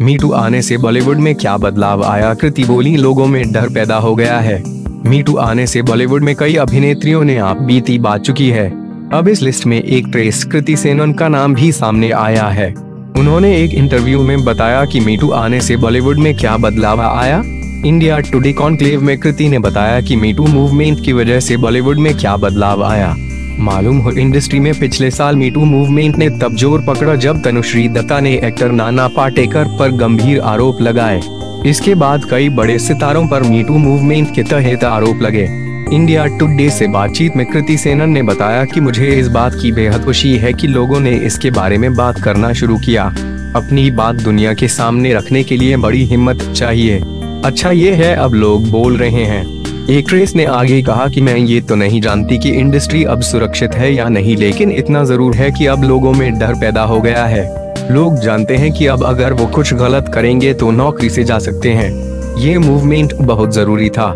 Me too आने से बॉलीवुड में क्या बदलाव आया? कृति बोली, लोगों में डर पैदा हो गया है। मीटू आने से बॉलीवुड में कई अभिनेत्रियों ने आप बीती बात चुकी है। अब इस लिस्ट में एक ट्रेस, कृति सेनन का नाम भी सामने आया है। उन्होंने एक इंटरव्यू में बताया कि मीटू आने से बॉलीवुड में क्या बदलाव आया। इंडिया टुडे कॉन्क्लेव में कृति ने बताया कि मीटू मूवमेंट की वजह से बॉलीवुड में क्या बदलाव आया। मालूम हो, इंडस्ट्री में पिछले साल मीटू मूवमेंट ने तब ज़ोर पकड़ा जब तनुश्री दत्ता ने एक्टर नाना पाटेकर पर गंभीर आरोप लगाए। इसके बाद कई बड़े सितारों पर मीटू मूवमेंट के तहत आरोप लगे। इंडिया टुडे से बातचीत में कृति सेनन ने बताया कि मुझे इस बात की बेहद खुशी है कि लोगों ने इसके बारे में बात करना शुरू किया। अपनी बात दुनिया के सामने रखने के लिए बड़ी हिम्मत चाहिए। अच्छा ये है, अब लोग बोल रहे हैं। एक्ट्रेस ने आगे कहा कि मैं ये तो नहीं जानती कि इंडस्ट्री अब सुरक्षित है या नहीं, लेकिन इतना ज़रूर है कि अब लोगों में डर पैदा हो गया है। लोग जानते हैं कि अब अगर वो कुछ गलत करेंगे तो नौकरी से जा सकते हैं। ये मूवमेंट बहुत ज़रूरी था।